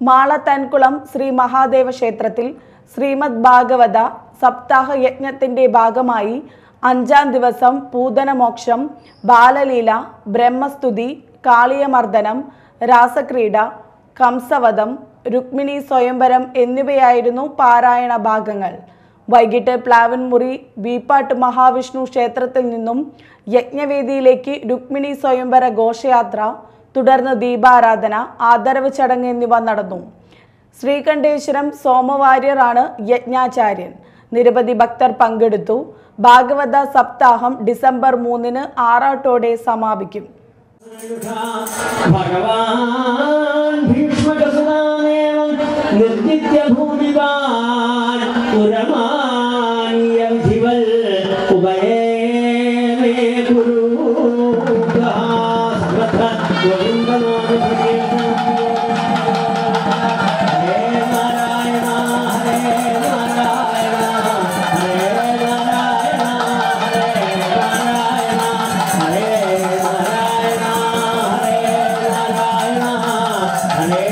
മാളത്തൻകുളം ശ്രീ മഹാദേവ ക്ഷേത്രത്തിൽ ശ്രീമദ് ഭാഗവത സപ്താഹ യജ്ഞത്തിന്റെ ഭാഗമായി അഞ്ചാം ദിവസം പൂതനമോക്ഷം ബാലലീല ബ്രഹ്മസ്തുതി കാളിയമർദ്ദനം രാസക്രീഡ കംസവധം രുക്മിണി സ്വയംവരം എന്നിവയായിരുന്നു പാരായണ ഭാഗങ്ങൾ. വൈകിട്ട് പ്ലാവൻമുറി വീപ്പാട്ട് മഹാവിഷ്ണു ക്ഷേത്രത്തിൽ നിന്നും യജ്ഞവേദിയിലേക്ക് രുക്മിണി സ്വയംവര ഘോഷയാത്ര തുടർന്ന് ദീപാരാധന ആദരവ് ചടങ്ങ് എന്നിവ നടന്നു. ശ്രീകണ്ഠേശ്വരം സോമവാര്യറാണ് യജ്ഞാചാര്യൻ. നിരവധി ഭക്തർ പങ്കെടുത്തു. ഭാഗവത സപ്താഹം ഡിസംബർ മൂന്നിന് ആറാട്ടോടെ സമാപിക്കും. ഭഗവാൻ हरे त हरे हरे हरे हरे हरे